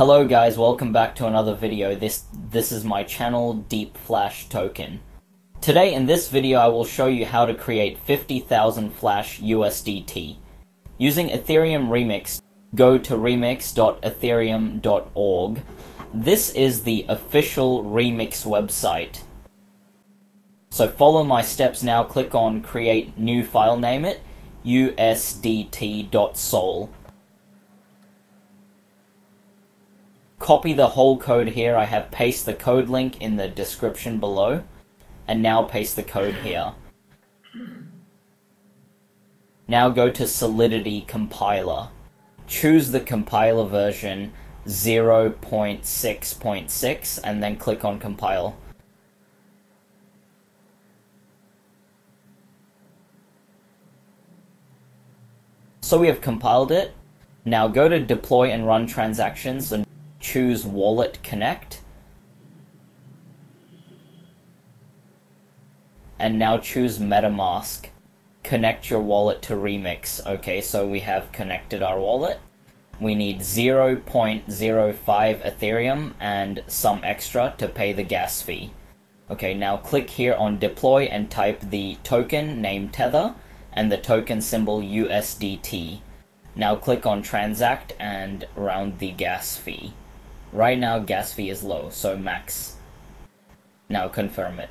Hello guys, welcome back to another video. This this is my channel Deep Flash Token. Today in this video I will show you how to create 50,000 Flash USDT. Using Ethereum Remix, go to remix.ethereum.org. This is the official Remix website. So follow my steps now, click on create new file, name it usdt.sol. Copy the whole code here, I have paste the code link in the description below, and now paste the code here. Now go to Solidity Compiler. Choose the compiler version 0.6.6 and then click on compile. So we have compiled it. Now go to deploy and run transactions and choose wallet connect. And now choose MetaMask. Connect your wallet to Remix. Okay, so we have connected our wallet. We need 0.05 Ethereum and some extra to pay the gas fee. Okay, now click here on deploy and type the token named Tether and the token symbol USDT. Now click on transact and round the gas fee. Right now gas fee is low, so max. Now confirm it.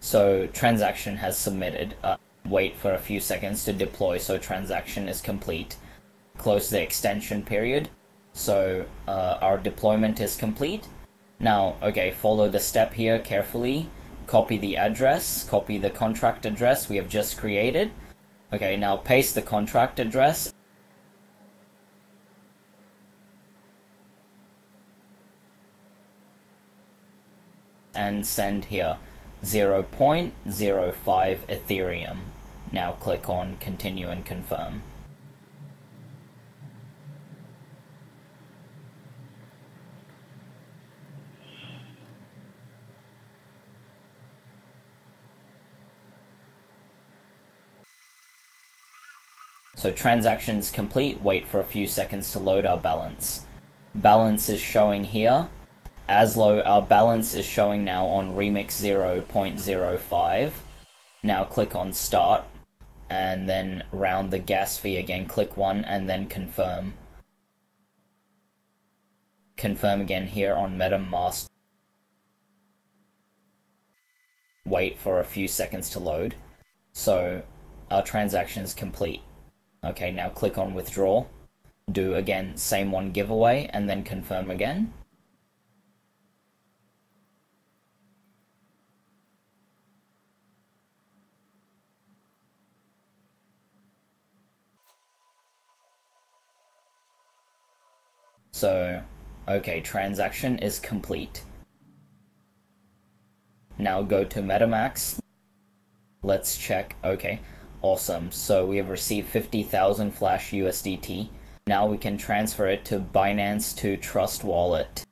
So transaction has submitted. Uh, wait for a few seconds to deploy so transaction is complete. Close the extension period. So uh, our deployment is complete. Now, okay, follow the step here carefully. Copy the address, copy the contract address we have just created Okay, now paste the contract address. And send here 0.05 Ethereum. Now click on continue and confirm. So transactions complete, wait for a few seconds to load our balance. Balance is showing here. As low, our balance is showing now on Remix 0.05. Now click on start and then round the gas fee again, click one and then confirm. Confirm again here on MetaMask. Wait for a few seconds to load. So our transaction is complete. Okay, now click on withdraw. Do again, same one giveaway, and then confirm again. So, okay, transaction is complete. Now go to MetaMask. Let's check, okay. Awesome. So we have received 50,000 Flash USDT. Now we can transfer it to Binance to Trust Wallet.